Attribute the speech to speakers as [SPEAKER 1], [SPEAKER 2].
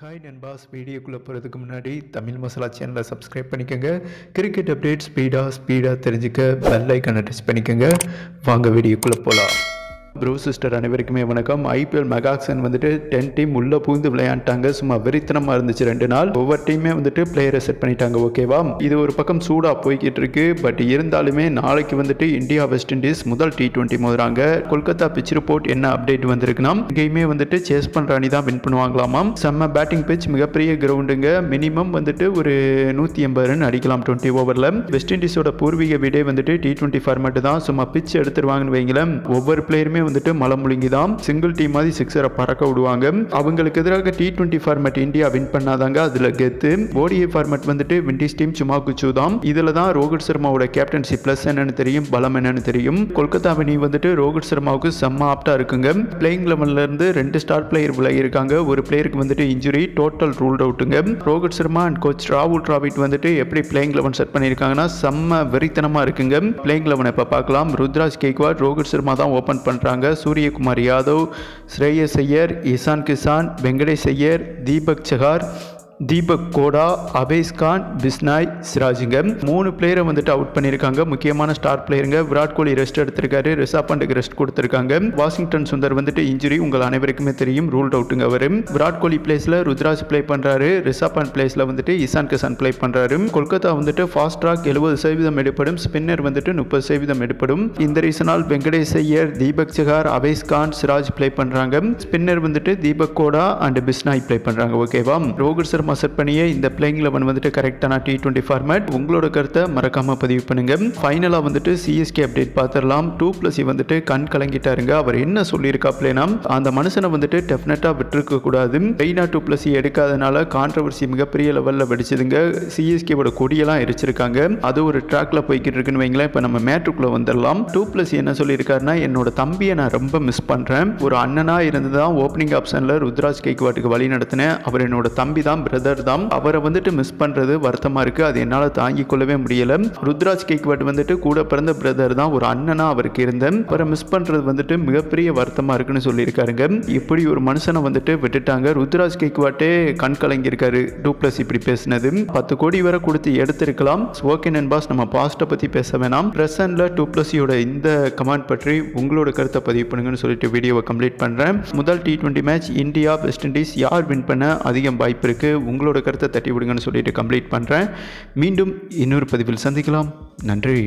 [SPEAKER 1] Hi நண்பாஸ் வீடியோக்குள்ளே போகிறதுக்கு முன்னாடி தமிழ் மசாலா சேனலை சப்ஸ்கிரைப் பண்ணிக்கோங்க. கிரிக்கெட் அப்டேட் ஸ்பீடாக ஸ்பீடாக தெரிஞ்சுக்க பெல் ஐக்கனை டச் பண்ணிக்கோங்க. வாங்க வீடியோக்குள்ளே போகலாம் ப்ரோ சிஸ்டர் அனைவருக்குமே வணக்கம். ஐபிஎல் மெகாக்சன் வந்துட்டு டென் டீம் உள்ளே புகுந்து விளையாண்டாங்க. சும்மா வெறித்தனமாக இருந்துச்சு ரெண்டு நாள். ஒவ்வொரு டீமே வந்துட்டு பிளேயரை செட் பண்ணிட்டாங்க ஓகேவா இது ஒரு பக்கம் சூடாக போய்கிட்டு இருக்கு. பட் இருந்தாலுமே நாளைக்கு வந்துட்டு இந்தியா வெஸ்ட் இண்டீஸ் முதல் டி டுவெண்ட்டி மோதுறாங்க. கொல்கத்தா பிச் ரிப்போர்ட் என்ன அப்டேட் வந்திருக்குன்னா இங்கேயுமே வந்துட்டு சேஸ் பண்ணுற அணி தான் வின் பண்ணுவாங்களாமாம் செம்ம பேட்டிங் பிச் மிகப்பெரிய கிரவுண்டுங்க மினிமம் வந்துட்டு ஒரு நூற்றி எண்பது ரன் அடிக்கலாம் டுவெண்ட்டி ஓவரில் வெஸ்ட் இண்டீஸோட பூர்வீக வீடே வந்துட்டு டி டுவெண்ட்டி ஃபார்மேட் தான். சும்மா பிச் எடுத்துருவாங்கன்னு வைங்களேன். ஒவ்வொரு பிளேயருமே வந்துட்டு மலம் முழுங்கி தான் சிங்கிள் டீம் மாதிரி சிக்ஸரை பறக்க விடுவாங்க. அவங்களுக்கு எதிராக T twenty format India win பண்ணாதாங்க அதில் கெத்து ஓடிஐ ஃபார்மேட் வந்துட்டு விண்டீஸ் டீம் சும்மா குச்சு தான் இதில் தான் ரோஹித் சர்மாவோட கேப்டன்சி ப்ளஸ் என்னன்னு தெரியும் பலம் என்னன்னு தெரியும். கொல்கத்தா அணி வந்துட்டு ரோஹித் சர்மாவுக்கு செம்ம ஆப்டா இருக்குங்க. பிளேயிங் லெவன்ல இருந்து ரெண்டு ஸ்டார் பிளேயர் விலகி இருக்காங்க. ஒரு பிளேயருக்கு வந்துட்டு இன்ஜுரி டோட்டல் ரூல்ட் அவுட்டுங்க ரோஹித் சர்மா அண்ட் கோச் ராகுல் டிராவிட் வந்துட்டு எப்படி பிளேயிங் லெவன் செட் பண்ணியிருக்காங்கன்னா செம்ம வெறித்தனமா இருக்குங்க. பிளேயிங் லெவன் இப்போ பார்க்கலாம். ருத்ராஜ் கேக்வாட் ரோஹித் சர்மா தான் ஓப்பன் பண்ணுறாங்க சூரியகுமார் யாதவ் ஸ்ரேயஸ் ஐயர் இசான் கிசான் வெங்கடேஷ் ஐயர் தீபக் சஹார் தீபக் கோடா அபேஸ்கான் பிஸ்னாய் சிராஜுங்க மூணு பிளேயரை வந்துட்டு அவுட் பண்ணியிருக்காங்க. முக்கியமான ஸ்டார் பிளேயருங்க விராட் கோலி ரெஸ்ட் எடுத்திருக்காரு. ரிஷப் பண்டுக்கு ரெஸ்ட் கொடுத்துருக்காங்க. வாஷிங்டன் சுந்தர் வந்துட்டு இன்ஜுரி உங்கள் அனைவருக்குமே தெரியும். ரூல்ட் அவுட்டுங்க வரும் விராட் கோலி பிளேஸில் ருத்ராஜ் ப்ளே பண்ணுறாரு ரிஷப் பண்ட் பிளேஸில் வந்துட்டு இசான் கிசான் ப்ளே பண்ணுறாரு கொல்கத்தா வந்துட்டு ஃபாஸ்ட் ட்ராக் எழுபது சதவீதம் எடுப்படும். ஸ்பின்னர் வந்துட்டு முப்பது சதவீதம் எடுப்படும். இந்த ரீசனால் வெங்கடேஷ் ஐயர் தீபக் சிகார் அபேஸ்கான் சிராஜ் ப்ளே பண்ணுறாங்க ஸ்பின்னர் வந்துட்டு தீபக் கோடா அண்ட் பிஸ்னாய் ப்ளே பண்ணுறாங்க ஓகேவா ரோஹித் சர்மா செட் பண்ணியே இந்த பிளேயிங் லெவன் வந்துட்டு கரெக்டான டி டுவெண்ட்டி ஃபார்மேட் உங்களோட கருத்தை மறக்காம பதிவு பண்ணுங்க. ஃபைனலாக வந்துட்டு சிஎஸ்கே அப்டேட் பார்த்துடலாம். டூ பிளஸ் e வந்துட்டு கண் கலங்கிட்டாருங்க. அவர் என்ன சொல்லியிருக்காப்லேனா அந்த மனுஷனை வந்துட்டு டெஃபினட்டாக விட்டுருக்க கூடாது. ரெய்னா டூ பிளஸ் எடுக்காதனால கான்ட்ரவர்சி மிகப்பெரிய லெவலில் வெடிச்சதுங்க. சிஎஸ்கேவோட கொடியெல்லாம் எரிச்சிருக்காங்க. அது ஒரு ட்ராக்ல போய்கிட்டு இருக்குன்னு வைங்களேன். இப்போ நம்ம மேட்ருக்குள்ளே வந்துடலாம். டூ பிளஸ் e என்ன சொல்லியிருக்காருன்னா என்னோட தம்பியை நான் ரொம்ப மிஸ் பண்ணுறேன் ஒரு அண்ணனாக இருந்து தான் ஓப்பனிங் ஆப்ஷனில் ருத்ராஜ் கேக்வாட்டுக்கு வழி நடத்தினேன். அவர் என்னோட தம்பி தான் பிரதர் தான் அவரை வந்துட்டு மிஸ் பண்ணுறது வருத்தமாக இருக்குது அது என்னால் தாங்கிக் கொள்ளவே முடியல. ருத்ராஜ் கேக்வாட் வந்துட்டு கூட பிறந்த பிரதர் தான் ஒரு அண்ணனாக அவருக்கு இருந்தேன். அவரை மிஸ் பண்ணுறது வந்துட்டு மிகப்பெரிய வருத்தமாக இருக்குன்னு சொல்லியிருக்காருங்க. இப்படி ஒரு மனுஷனை வந்துட்டு விட்டுட்டாங்க. ருத்ராஜ் கேக்வாட்டே கண் கலங்கியிருக்காரு. டூ பிளஸ் இப்படி பேசினது. பத்து கோடி வரை கொடுத்து எடுத்திருக்கலாம். ஓகே நண்பாஸ் நம்ம பாஸ்ட்டை பற்றி பேச வேணாம். ப்ரெசன்ட்ல டூ ப்ளஸியோட இந்த கமெண்ட் பற்றி உங்களோட கருத்தை பதிவு பண்ணுங்கன்னு சொல்லிட்டு வீடியோவை கம்ப்ளீட் பண்ணுறேன் முதல் T twenty match India West Indies யார் வின் பண்ண அதிகம் வாய்ப்பு இருக்குது உங்களோட கருத்தை தட்டி விடுங்கன்னு சொல்லிட்டு கம்ப்ளீட் பண்ணுறேன் மீண்டும் இன்னொரு பதிவில் சந்திக்கலாம். நன்றி.